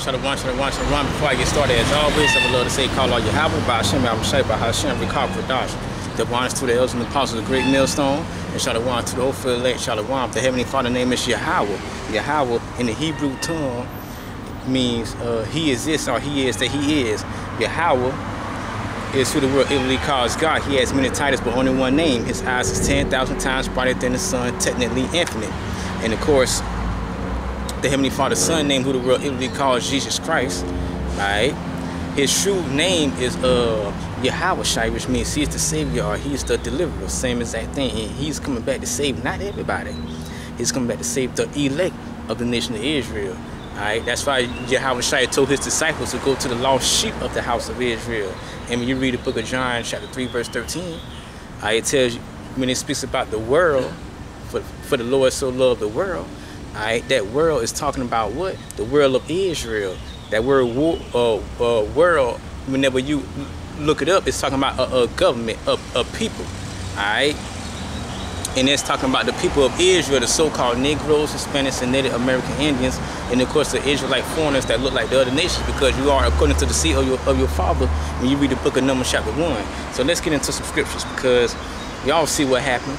Shalom, shalom, shalom. Before I get started, as always, I would love to say, call all Yahweh, by Hashem, will say, by Hashem, recall Kadash. The honors to the elders and the apostles of the great millstone, and shalom to the old elect, shalom. The heavenly father name is Yahweh. Yahweh in the Hebrew tongue means uh, he is this or he is that he is. Yahweh is who the world Italy calls God. He has many titles, but only one name. His eyes is 10,000 times brighter than the sun, technically infinite. And of course, the Heavenly Father's Son name, who the world Italy calls Jesus Christ, right? His true name is uh, Yahweh which means he is the Savior or he's the deliverer, same exact thing. And he's coming back to save not everybody. He's coming back to save the elect of the nation of Israel. Alright, that's why Yahweh told his disciples to go to the lost sheep of the house of Israel. And when you read the book of John, chapter 3, verse 13, right, it tells you when it speaks about the world, for, for the Lord so loved the world, Alright, that world is talking about what? The world of Israel. That word uh, uh, world, whenever you look it up, it's talking about a, a government, a, a people. Alright? And it's talking about the people of Israel, the so-called Negroes, Hispanics, and Native American Indians, and of course the Israelite foreigners that look like the other nations because you are according to the seed of your, of your father when you read the book of Numbers chapter 1. So let's get into some scriptures because y'all see what happened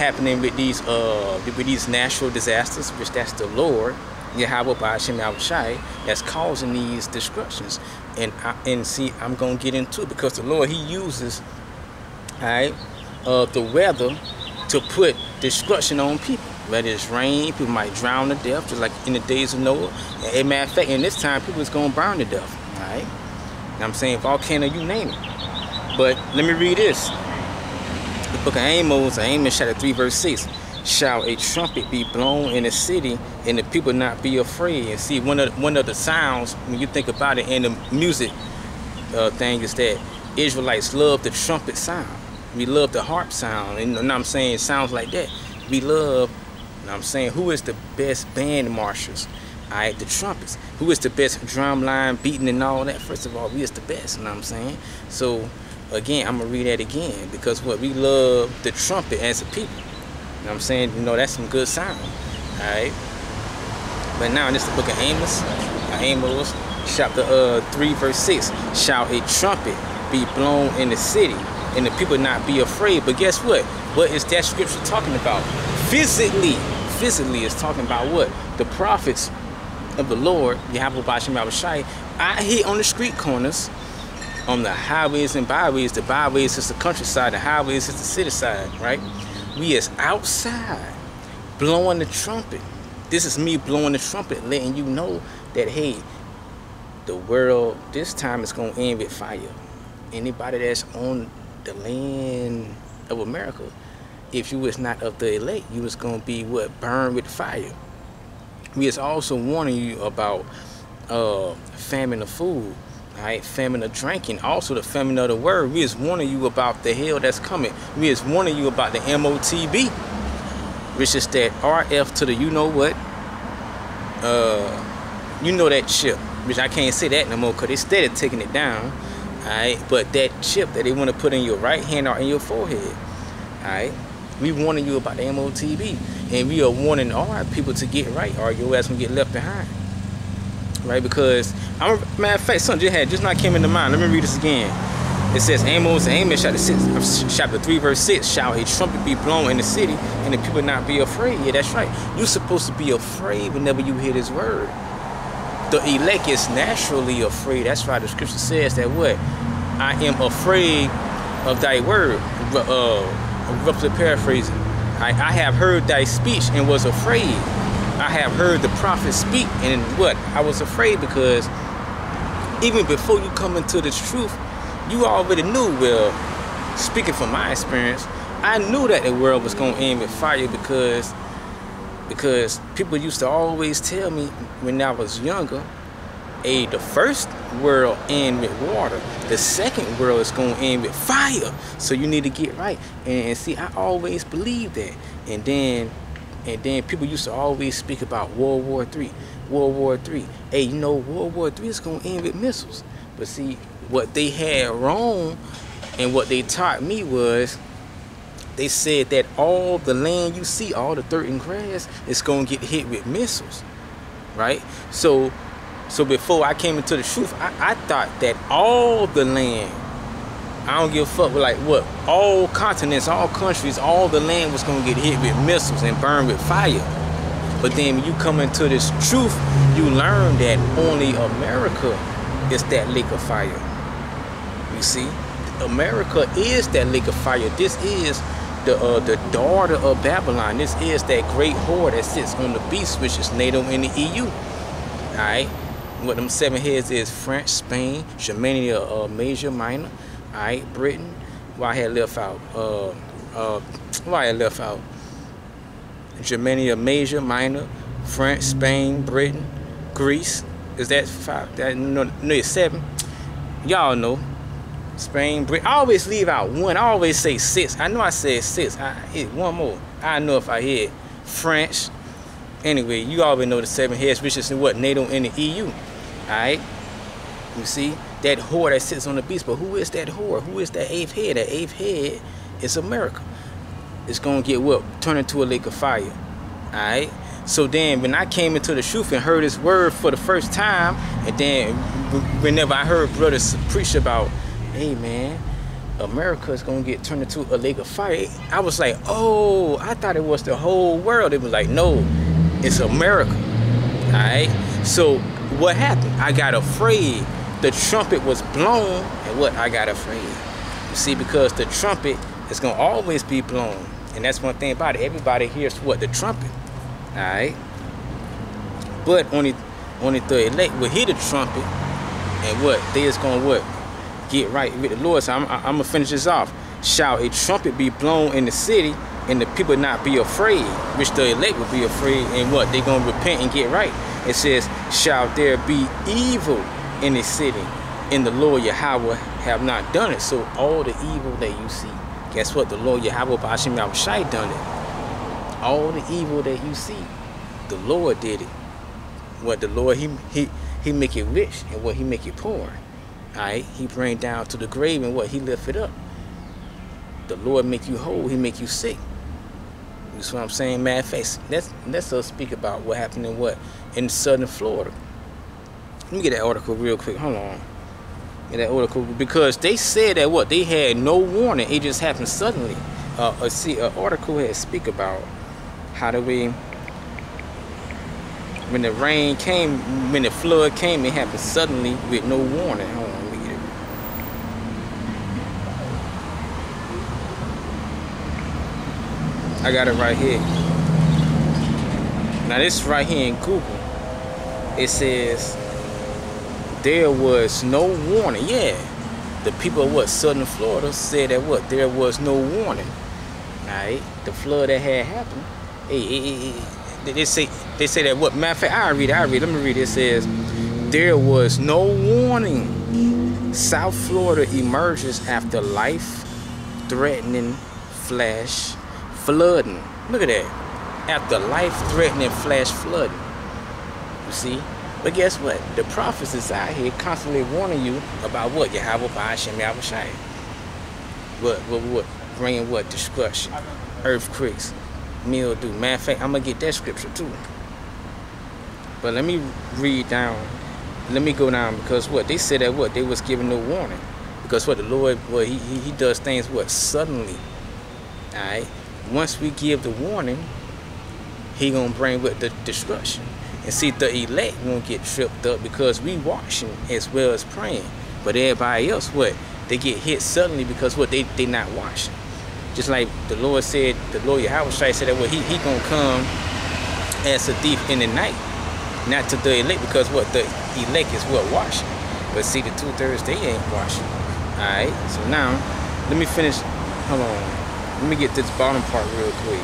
happening with these uh with these natural disasters, which that's the Lord, Yahweh Ba'ashem Shai, that's causing these destructions. And I, and see, I'm gonna get into it because the Lord He uses, right, uh, the weather to put destruction on people. Whether it's rain, people might drown to death, just like in the days of Noah. And a matter of fact, in this time, people is gonna burn to death. Right? I'm saying volcano, you name it. But let me read this the book of Amos, Amos chapter 3, verse 6. Shall a trumpet be blown in the city and the people not be afraid? And see, one of, one of the sounds, when you think about it in the music uh, thing, is that Israelites love the trumpet sound. We love the harp sound. And you know I'm saying? Sounds like that. We love, you know I'm saying, who is the best band marshals? All right, the trumpets. Who is the best drum line beating and all that? First of all, we is the best, you know what I'm saying? So again, I'm gonna read that again because what we love the trumpet as a people. You know what I'm saying? You know, that's some good sound. Alright. But now this the book of Amos, uh, Amos chapter uh, 3, verse 6. Shall a trumpet be blown in the city, and the people not be afraid? But guess what? What is that scripture talking about? Physically, physically is talking about what? The prophets of the Lord, Yahweh Bashim Shai, out here on the street corners, on the highways and byways. The byways is the countryside, the highways is the city side, right? We is outside blowing the trumpet. This is me blowing the trumpet, letting you know that, hey, the world this time is going to end with fire. Anybody that's on the land of America, if you was not of the elect, you was going to be what? Burned with fire. We is also warning you about uh, famine of food Right, famine of drinking. Also the famine of the word. We is warning you about the hell that's coming. We is warning you about the MOTB. Which is that RF to the you know what. Uh you know that chip. Which I can't say that no more because they started taking it down. Alright. But that chip that they want to put in your right hand or in your forehead. Alright. We warning you about the MOTB. And we are warning all our people to get right or your ass gonna get left behind right? Because I'm a matter of fact, something just had just not came into mind. Let me read this again. It says Amos, Amos chapter six, chapter three, verse six. Shall a trumpet be blown in the city, and the people not be afraid? Yeah, that's right. You're supposed to be afraid whenever you hear this word. The elect is naturally afraid. That's why the scripture says that what I am afraid of thy word. Uh, roughly paraphrasing. I, I have heard thy speech and was afraid. Have heard the prophet speak, and what? I was afraid because even before you come into this truth, you already knew, well, speaking from my experience, I knew that the world was going to end with fire because because people used to always tell me when I was younger, a the first world end with water, the second world is going to end with fire. So you need to get right. And see, I always believed that. And then and then people used to always speak about World War Three, World War Three. Hey, you know, World War Three is gonna end with missiles. But see, what they had wrong and what they taught me was they said that all the land you see, all the dirt and grass, is gonna get hit with missiles. Right? So So before I came into the truth, I, I thought that all the land, I don't give a fuck with like what, all continents, all countries, all the land was gonna get hit with missiles and burned with fire. But then when you come into this truth, you learn that only America is that lake of fire. You see, America is that lake of fire. This is the uh, the daughter of Babylon. This is that great whore that sits on the beast, which is NATO and the EU. All right, what them seven heads is France, Spain, Germania, uh, Major, Minor. All right, Britain. Why I had left out? Uh, uh, why I left out? Germania, Major, Minor, France, Spain, Britain, Greece. Is that five? That no, no, it's seven. Y'all know. Spain, Britain. I always leave out one. I always say six. I know I said six. I hit one more. I know if I hit French. Anyway, you already know the seven heads, which is what NATO and the EU. Alright? You see? That whore that sits on the beast. But who is that whore? Who is that eighth head? That eighth head is America. It's gonna get what? Turn into a lake of fire. Alright? So then when I came into the truth and heard his word for the first time, and then whenever I heard brothers preach about hey man, America is gonna get turned into a lake of fire. I was like, oh, I thought it was the whole world. It was like, no, it's America. Alright? So what happened? I got afraid. The trumpet was blown, and what I got afraid. You see, because the trumpet is gonna always be blown. And that's one thing about it. Everybody hears what? The trumpet. Alright? But only only the elect will hear the trumpet and what? They is gonna what? get right with the Lord. So I'm, I'm gonna finish this off. Shall a trumpet be blown in the city and the people not be afraid, which the elect will be afraid, and what? they gonna repent and get right. It says, Shall there be evil in the city, and the Lord Yahweh have not done it. So all the evil that you see, guess what? The Lord Yahweh Bashim Yahushai done it. All the evil that you see, the Lord did it. What the Lord he he he make it rich and what he make it poor. Alright, he bring down to the grave and what? He lift it up. The Lord make you whole, he make you sick. You see what I'm saying? Mad face. Let's let's us speak about what happened in what? In southern Florida. Let me get that article real quick. Hold on. Get that article because they said that what they had no warning. It just happened suddenly. Uh, uh see, an article had speak about how do we when the rain came, when the flood came, it happened suddenly with no warning. Hold on, let me get it. I got it right here. Now this right here in Google, it says there was no warning. Yeah, the people of what Southern Florida said that what there was no warning. All right, the flood that had happened. Hey, hey, hey, they say they say that what matter of fact I read I read let me read it. it says there was no warning South Florida emerges after life threatening flash flooding look at that after life threatening flash flooding you see but guess what the prophets is out here constantly warning you about what Yahweh Ba'ashem Yahushai what what what bringing what destruction earthquakes mildew. Matter of fact, I'm gonna get that scripture too. But let me read down. Let me go down because what they said that what they was giving no warning. Because what the Lord, what he, he, he does things what suddenly. All right. Once we give the warning, he gonna bring with the destruction. And see, the elect won't get tripped up because we watching as well as praying. But everybody else, what? They get hit suddenly because what? They they not watching. Just like the Lord said, the Lord Yahweh said that well, he, he gonna come as a thief in the night. Not to the elect, because what the elect is what Watching. But see the two-thirds they ain't watching. Alright, so now let me finish hold on. Let me get this bottom part real quick.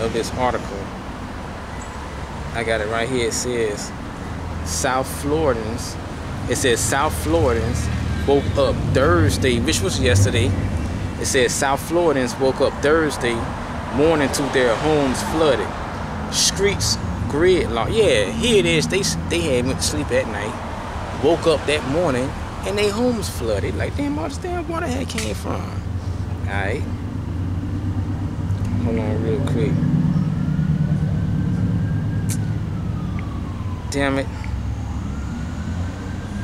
Of this article. I got it right here. It says South Floridians. It says South Floridians woke up Thursday, which was yesterday. It says South Floridians woke up Thursday morning to their homes flooded. Streets gridlock. Yeah, here it is. They they had went to sleep at night, woke up that morning, and their homes flooded. Like damn, all this damn water had came from. Alright. Hold on real quick. Damn it.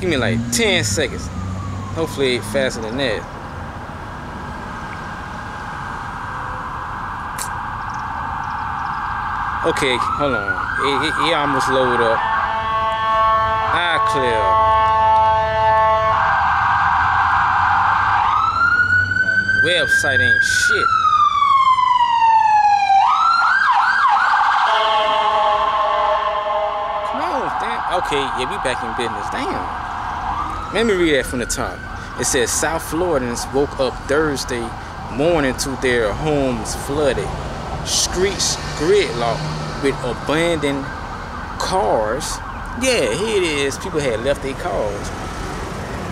Give me like 10 seconds. Hopefully faster than that. Okay, hold on. It, it, it almost loaded up. iClear. Website ain't shit. Okay, yeah, we back in business. Damn. Let me read that from the top. It says South Floridians woke up Thursday morning to their homes flooded. Streets gridlocked with abandoned cars. Yeah, here it is. People had left their cars.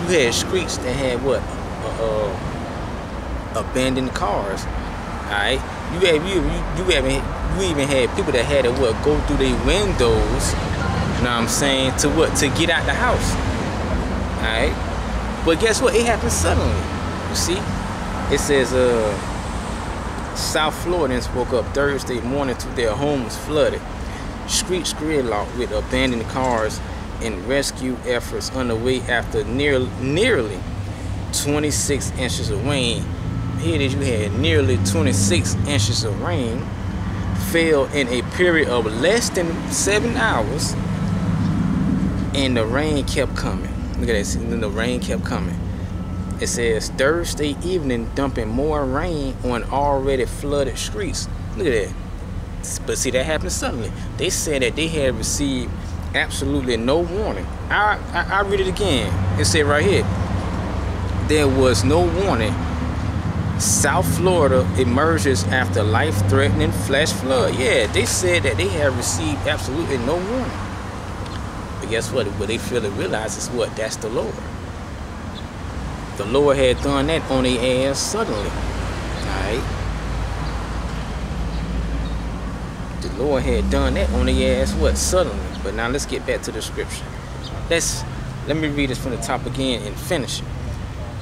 You had streets that had what? Uh, uh, abandoned cars. Alright? You have you you, you haven't you even had people that had to what go through their windows, know what I'm saying, to what to get out the house. Alright? But guess what? It happened suddenly. You see? It says uh South Floridians woke up Thursday morning to their homes flooded. Streets gridlocked with abandoned cars and rescue efforts underway after near, nearly 26 inches of rain. Here is, you had nearly 26 inches of rain fell in a period of less than seven hours, and the rain kept coming. Look at that, and the rain kept coming. It says Thursday evening dumping more rain on already flooded streets. Look at that. But see, that happened suddenly. They said that they had received absolutely no warning. I, I, I read it again. It said right here, there was no warning. South Florida emerges after life-threatening flash flood. Yeah, they said that they have received absolutely no warning. But guess what? What they feel to realize is what? That's the Lord. The Lord had done that on their ass suddenly. Alright? The Lord had done that on their ass what? Suddenly. But now let's get back to the scripture. Let's let me read this from the top again and finish it.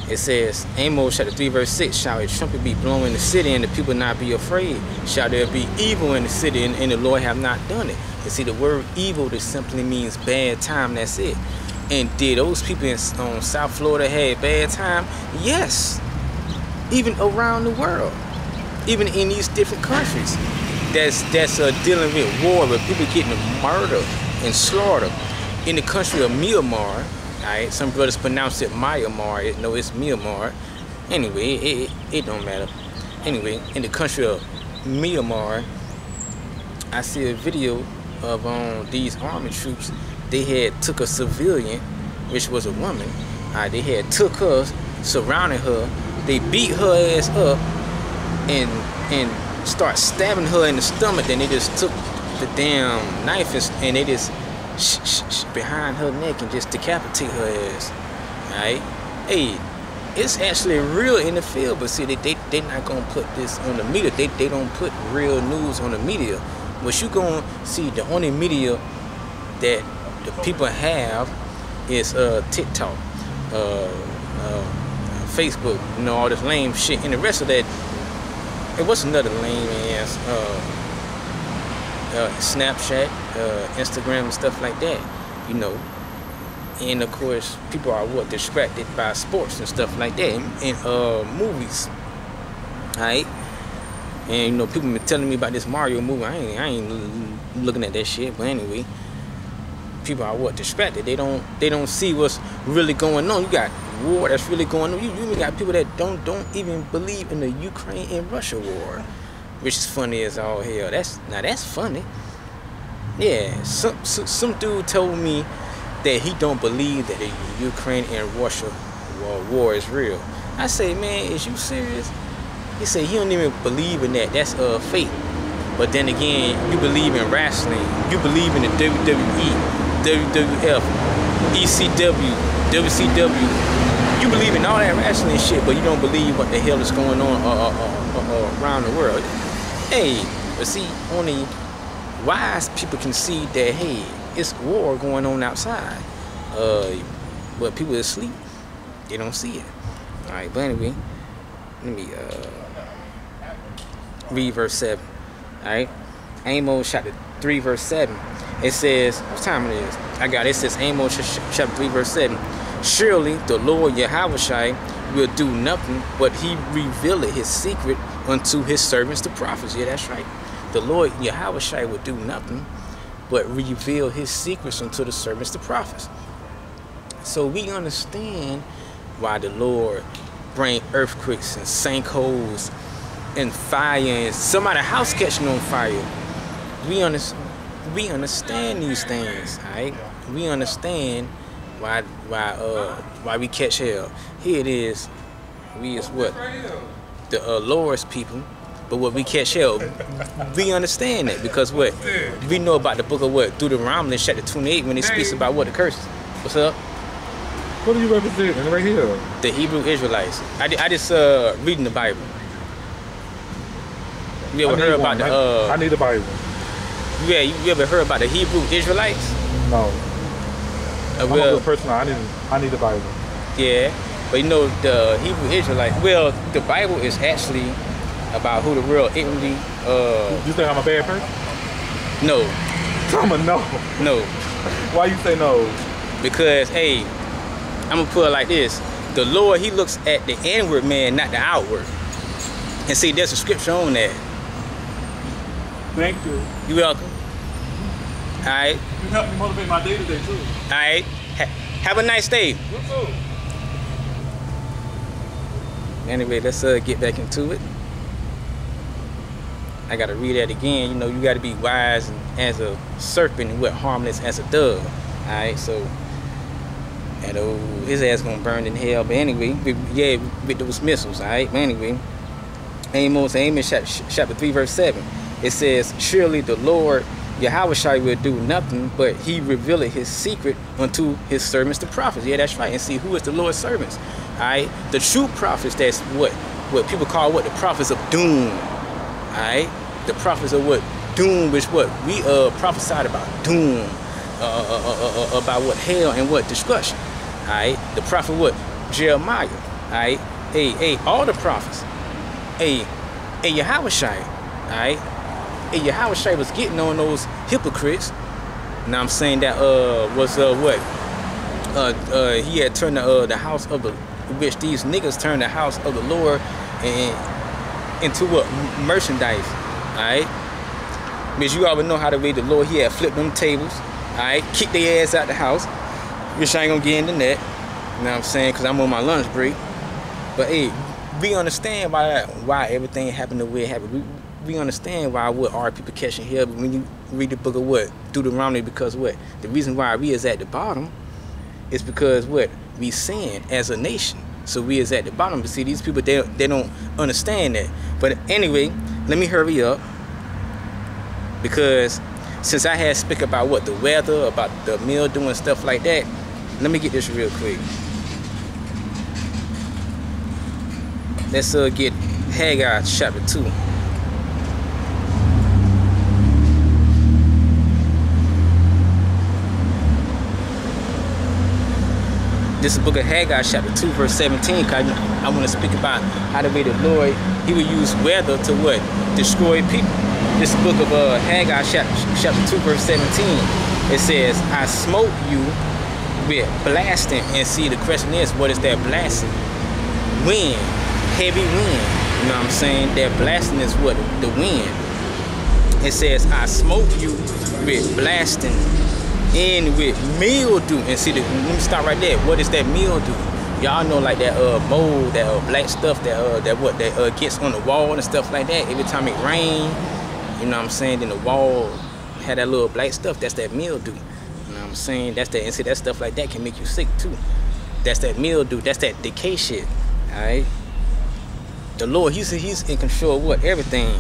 It says, Amos chapter 3, verse 6, shall a trumpet be blown in the city, and the people not be afraid? Shall there be evil in the city, and, and the Lord have not done it? You see, the word evil just simply means bad time, that's it. And did those people in um, South Florida have bad time? Yes. Even around the world. Even in these different countries. That's that's uh, dealing with war, with people getting murdered and slaughtered. In the country of Myanmar, Alright, some brothers pronounce it Myanmar. No, it's Myanmar. Anyway, it, it, it, don't matter. Anyway, in the country of Myanmar, I see a video of um, these army troops. They had took a civilian, which was a woman. They had took her, surrounded her. They beat her ass up and and start stabbing her in the stomach. Then they just took the damn knife and, and they just behind her neck and just decapitate her ass. Alright? Hey, it's actually real in the field, but see, they, they, they not gonna put this on the media. They, they don't put real news on the media. What you gonna see, the only media that the people have is uh, TikTok, uh, uh, Facebook, you know, all this lame shit. And the rest of that, it was another lame ass uh, uh, Snapchat, uh, Instagram, and stuff like that. You know, and of course, people are what distracted by sports and stuff like that, and, uh, movies. Right? And you know, people been telling me about this Mario movie. I ain't, I ain't looking at that shit. But anyway, people are what distracted. They don't, they don't see what's really going on. You got war that's really going on. You, you even got people that don't, don't even believe in the Ukraine and Russia war which is funny as all hell. That's now that's funny. Yeah, some, some some dude told me that he don't believe that the Ukraine and Russia war, war is real. I say, man, is you serious? He said he don't even believe in that. That's uh fate. But then again, you believe in wrestling. You believe in the WWE, WWF, ECW, WCW. You believe in all that wrestling shit, but you don't believe what the hell is going on uh, uh, uh, uh around the world. Hey, but see, only wise people can see that, hey, it's war going on outside. Uh, but people asleep, they don't see it. All right, but anyway, let me uh, read verse 7. All right, Amos chapter 3, verse 7. It says, what time it is? I got it. It says Amos chapter 3, verse 7. Surely the Lord Yahweh will do nothing, but he revealeth his secret unto his servants the prophets. Yeah, that's right. The Lord Yahweh will do nothing, but reveal his secrets unto the servants the prophets. So we understand why the Lord bring earthquakes and sinkholes and fire and somebody house catching on fire. We understand we understand these things, right? We understand why why uh why we catch hell. Here it is. We is what the uh, lowest people, but what we catch hell, we understand it because what we know about the book of what Deuteronomy chapter 28 when it speaks about what the curse. What's up? What are you representing right here? The Hebrew Israelites. I, I just uh reading the Bible. You ever heard about the uh I need the Bible. Yeah, you, you ever heard about the Hebrew Israelites? No. Uh, I'm a well, good person. I need I need the Bible. yeah, but you know the Hebrew Israelites. Well, the Bible is actually about who the real ignorantly. Uh, You think I'm a bad person? no, I'm a no. no, Why you say no? because hey, I'm gonna put it like this: the Lord He looks at the inward man, not the outward. And see, there's a scripture on that. Thank you. You're welcome. All right, You helped me motivate my day today too. all right. Ha- have a nice day. You too. Anyway, let's uh, get back into it. I gotta read that again. You know, you gotta be wise as a serpent and what harmless as a dove. Alright, so and oh his ass gonna burn in hell. But anyway, yeah, with those missiles, alright? But anyway. Amos, Amos chap- chapter 3, verse 7. It says, Surely the Lord Yahweh will do nothing, but he revealed his secret unto his servants, the prophets. Yeah, that's right. And see, who is the Lord's servants? Alright? The true prophets, that's what what people call what? The prophets of doom. Alright? The prophets of what? Doom, which what? We uh prophesied about doom. Uh, uh, uh, uh, uh, about what? Hell and what? Destruction. Alright? The prophet what? Jeremiah. Alright? Hey, hey, all the prophets. Hey, hey, Yahweh alright? Hey, Yahweh was getting on those hypocrites. Now I'm saying that uh was uh what? Uh, uh he had turned the uh the house of the which these niggas turned the house of the Lord and into what merchandise, alright? Because you already know how to read the Lord. He had flipped them tables, alright, kicked their ass out the house. Which I ain't gonna get into that. You know what I'm saying? Cause I'm on my lunch break. But hey, we understand why why everything happened the way it happened. We we understand why what people catching hell. But when you read the book of what Deuteronomy, because what the reason why we is at the bottom is because what we sin as a nation. So we is at the bottom. But see, these people they they don't understand that. But anyway, let me hurry up because since I had speak about what the weather, about the mildew and stuff like that, let me get this real quick. Let's uh, get Haggai chapter 2. This book of Haggai chapter 2 verse 17 because I, want to speak about how the way the Lord, he will use weather to what? Destroy people. This book of uh, Haggai chapter, chapter 2 verse 17, it says, I smote you with blasting. And see, the question is, what is that blasting? Wind, heavy wind. You know what I'm saying? That blasting is what? The wind. It says, I smote you with blasting and with mildew. And see, the, let me stop right there. What is that mildew? Y'all know like that uh mold, that uh, black stuff that uh that what that uh gets on the wall and stuff like that. Every time it rain, you know what I'm saying? Then the wall had that little black stuff. That's that mildew. You know what I'm saying? That's that. And see, that stuff like that can make you sick too. That's that mildew. That's that decay shit. All right. The Lord, he's he's in control of what everything.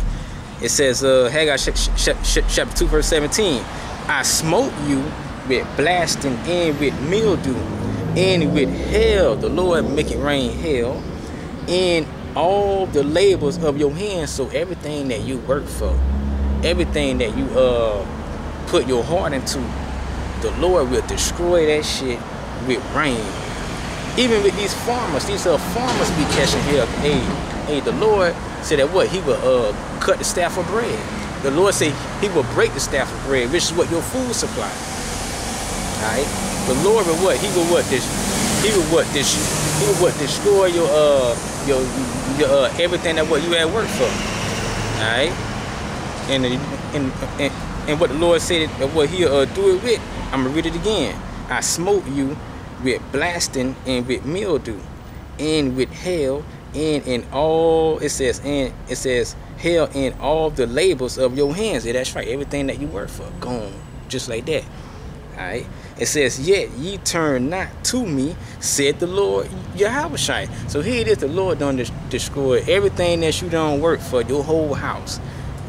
It says, uh, Haggai chapter 2, verse 17. I smote you with blasting and with mildew and with hell. The Lord make it rain hell. in all the labors of your hands. So everything that you work for, everything that you uh put your heart into, the Lord will destroy that shit with rain. Even with these farmers, these uh, farmers be catching hell. Hey, hey, the Lord said that what? He will uh cut the staff of bread. The Lord say He will break the staff of bread, which is what your food supply. Alright? The Lord will what? He will what? This He will what? This He will what? Destroy your uh your your uh everything that what you had worked for. Alright? And, and and and what the Lord said what He'll uh, do it with. I'm gonna read it again. I smote you with blasting and with mildew and with hail and in all it says and it says hell in all the labels of your hands. Yeah, that's right. Everything that you work for, gone. Just like that. Alright. It says, Yet ye turn not to me, said the Lord Yahweh. So here it is, the Lord done destroy everything that you don't work for, your whole house,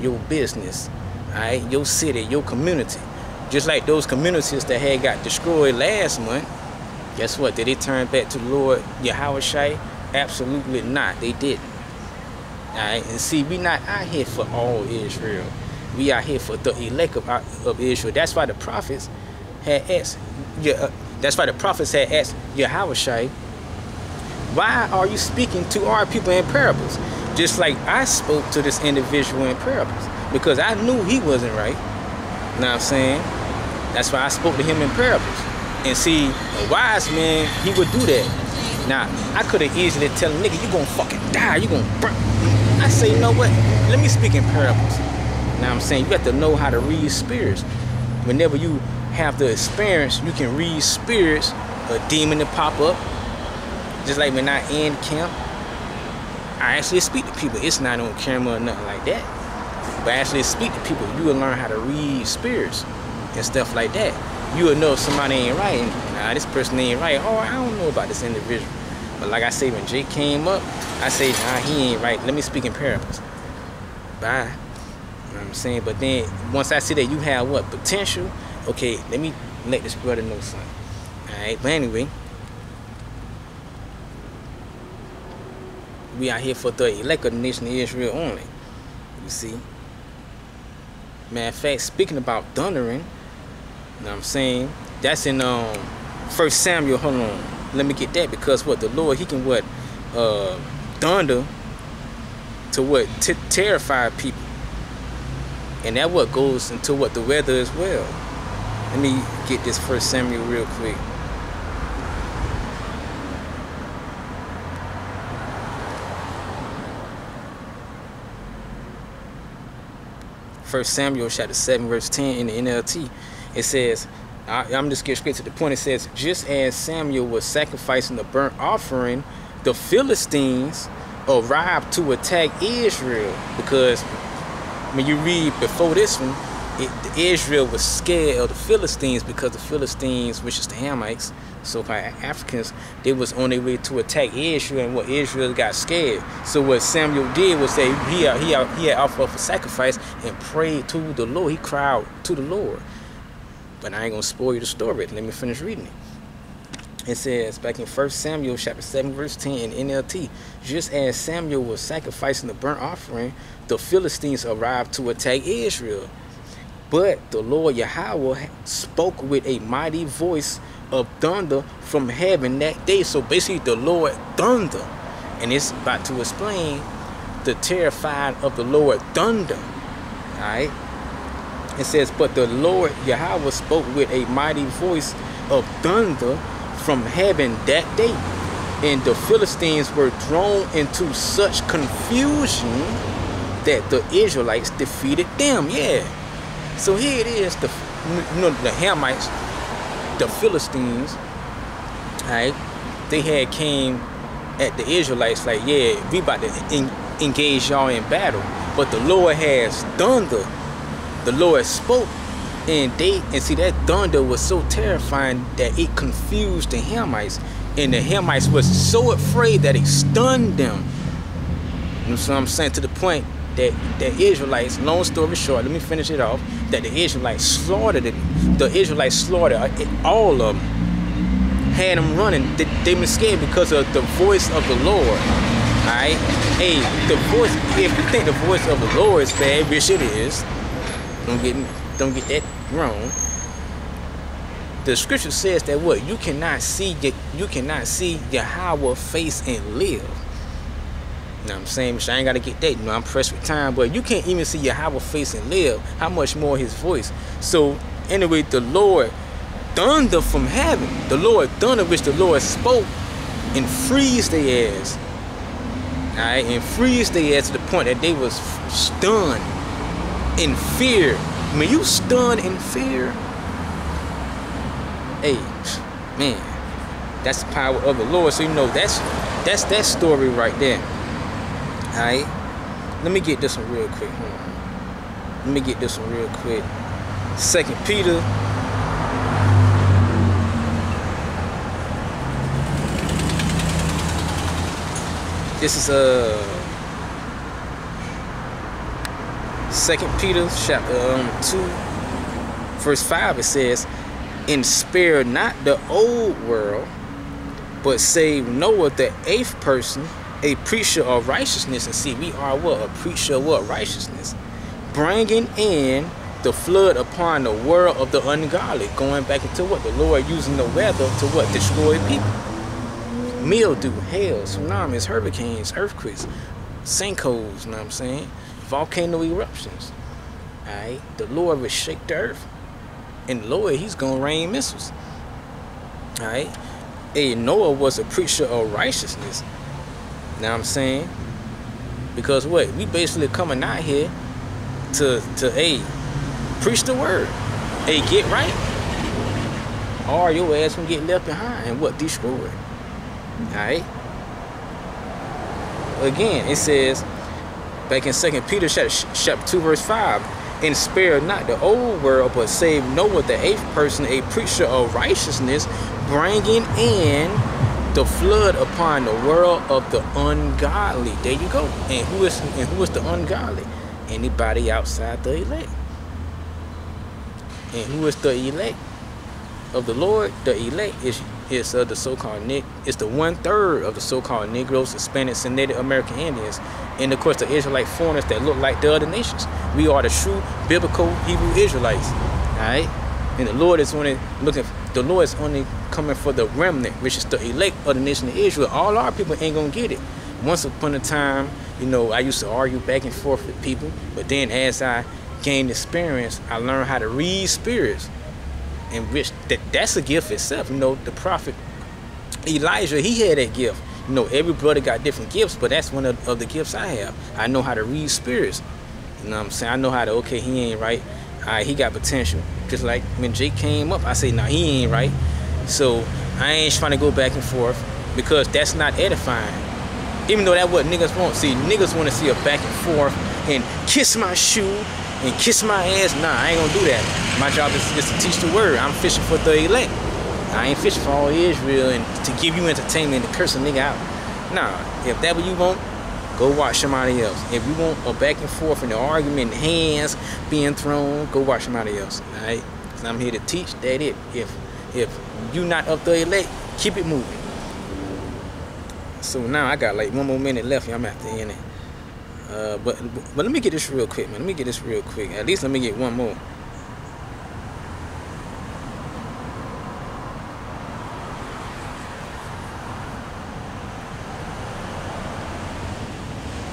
your business, alright, your city, your community. Just like those communities that had got destroyed last month, guess what? Did they turn back to the Lord Yahweh? Absolutely not. They didn't. Alright, and see, we not out here for all Israel. We are here for the elect of, of Israel. That's why the prophets had asked, yeah, uh, that's why the prophets had asked Yahweh, why are you speaking to our people in parables? Just like I spoke to this individual in parables. Because I knew he wasn't right. You know what I'm saying? That's why I spoke to him in parables. And see, a wise man, he would do that. Now, I could have easily tell him, nigga, you gonna fucking die, you gonna burn. I say, you know what? Let me speak in parables. Now I'm saying you have to know how to read spirits. Whenever you have the experience, you can read spirits, a demon to pop up. Just like when I in camp, I actually speak to people. It's not on camera or nothing like that. But I actually speak to people. You will learn how to read spirits and stuff like that. You will know if somebody ain't right. Nah, this person ain't right. Oh, I don't know about this individual. But like I say, when Jake came up, I say, nah, he ain't right. Let me speak in parables. Bye. You know what I'm saying? But then once I see that you have what? Potential, okay, let me let this brother know something. Alright, but anyway. We are here for the elect of the nation of Israel only. You see? Matter of fact, speaking about thundering, you know what I'm saying? That's in um First Samuel, hold on. Let me get that because what the Lord he can what uh thunder to what t terrify people. And that what goes into what the weather as well. Let me get this first Samuel real quick. First Samuel chapter 7 verse 10 in the NLT. It says, I, am just getting straight to the point. It says, just as Samuel was sacrificing the burnt offering, the Philistines arrived to attack Israel because when you read before this one, it, Israel was scared of the Philistines because the Philistines, which is the Hamites, so-called Africans, they was on their way to attack Israel, and what Israel got scared. So what Samuel did was say he he he had offered up a sacrifice and prayed to the Lord. He cried to the Lord. But I ain't gonna spoil you the story. Let me finish reading it. It says back in 1 Samuel chapter 7 verse 10 in NLT, just as Samuel was sacrificing the burnt offering, the Philistines arrived to attack Israel. But the Lord Yahweh spoke with a mighty voice of thunder from heaven that day. So basically the Lord thunder. And it's about to explain the terrified of the Lord thunder. Alright. It says, But the Lord Yahweh spoke with a mighty voice of thunder from heaven that day. And the Philistines were thrown into such confusion that the Israelites defeated them. Yeah. So here it is, the you know the Hamites, the Philistines, right? They had came at the Israelites like, yeah, we about to engage y'all in battle. But the Lord has thunder. The Lord spoke and they and see that thunder was so terrifying that it confused the Hamites. And the Hamites was so afraid that it stunned them. You know what I'm saying? To the point that the Israelites, long story short, let me finish it off, that the Israelites slaughtered it. The Israelites slaughtered uh, all of them. Had them running. They, they been scared because of the voice of the Lord. Alright? Hey, the voice, if you think the voice of the Lord is bad, which it is, don't get don't get that wrong. The scripture says that what you cannot see your, you cannot see Yahweh face and live. What I'm saying? I ain't gotta get that. You know, I'm pressed with time, but you can't even see Yahweh face and live. How much more his voice? So anyway, the Lord thunder from heaven. The Lord thunder which the Lord spoke and freeze their ass. Alright, and freeze their ass to the point that they was stunned in fear. When you stunned in fear, hey, man, that's the power of the Lord. So you know that's that's that story right there. Alright. Let me get this one real quick. Let me get this one real quick. Second Peter. This is a uh, Second Peter chapter um, two, verse five. It says, "And spare not the old world, but save Noah, the eighth person, a preacher of righteousness." And see, we are what a preacher of what righteousness, bringing in the flood upon the world of the ungodly, going back into what the Lord using the weather to what destroy people mildew, hail, tsunamis, hurricanes, earthquakes, sinkholes, you know what I'm saying? Volcano eruptions. Alright? The Lord will shake the earth. And Lord, he's gonna rain missiles. Alright? Hey, Noah was a preacher of righteousness. Now I'm saying? Because what? We basically coming out here to to a preach the word. Hey, get right. Or your ass gonna get left behind and what destroyed. Alright? Again, it says back in Second Peter chapter 2, verse 5, and spare not the old world, but save Noah, the eighth person, a preacher of righteousness, bringing in the flood upon the world of the ungodly. There you go. And who is and who is the ungodly? Anybody outside the elect. And who is the elect of the Lord? The elect is is uh, the so-called Nick. It's the one third of the so-called Negroes, Hispanics, and Native American Indians, and of course the Israelite foreigners that look like the other nations. We are the true biblical Hebrew Israelites. All right, and the Lord is only looking. The Lord is only coming for the remnant, which is the elect of the nation of Israel. All our people ain't gonna get it. Once upon a time, you know, I used to argue back and forth with people, but then as I gained experience, I learned how to read spirits in which that that's a gift itself. You know, the prophet Elijah, he had that gift. You know, every brother got different gifts, but that's one of, of the gifts I have. I know how to read spirits. You know what I'm saying? I know how to, okay, he ain't right. All right, he got potential. Just like when Jake came up, I say, nah, he ain't right. So I ain't trying to go back and forth because that's not edifying. Even though that's what niggas want. See, niggas want to see a back and forth and kiss my shoe and kiss my ass. Nah, I ain't gonna do that. My job is just to teach the word. I'm fishing for the elect. I ain't fishing for all Israel and to give you entertainment and curse a nigga out. Nah, if that what you want, go watch somebody else. If you want a back and forth and the argument, hands being thrown, go watch somebody else. Alright? I'm here to teach. That it. If if you not up the elect, keep it moving. So now I got like one more minute left. I'm at the end. It. Uh, but but let me get this real quick, man. Let me get this real quick. At least let me get one more.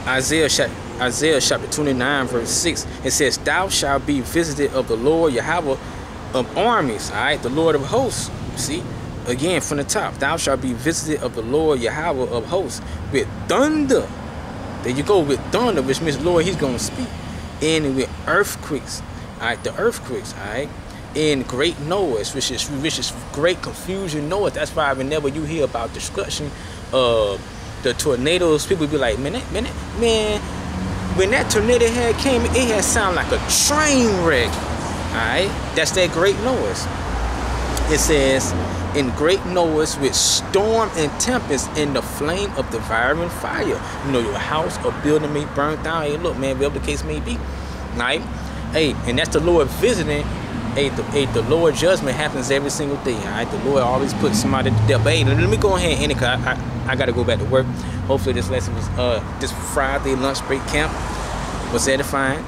Isaiah Isaiah chapter 29 verse 6 it says thou shalt be visited of the Lord Yahweh of armies all right the Lord of hosts see again from the top thou shalt be visited of the Lord Yahweh of hosts with thunder there you go with thunder, which means Lord, He's gonna speak. And with earthquakes, all right, the earthquakes, all right, in great noise, which is which is great confusion noise. That's why whenever you hear about destruction, uh, the tornadoes, people be like, man, that, man, that, man, when that tornado had came, it had sound like a train wreck. All right, that's that great noise. It says in great noise with storm and tempest in the flame of devouring fire. You know, your house or building may burn down. Hey, look, man, whatever the case may be. Right? Hey, and that's the Lord visiting. Hey the, hey, the Lord judgment happens every single day. All right, the Lord always puts somebody to death. But hey, let me go ahead and end it I, I, I got to go back to work. Hopefully, this lesson was uh this Friday lunch break camp was edifying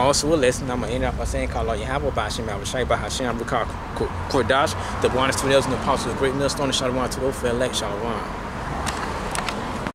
also a lesson. I'm gonna end up by saying, "Call all you have a bashim Abishai by Hashem Rukar Kordash, the blindest to the apostles, the great millstone, the Shalom to the elect Shalom."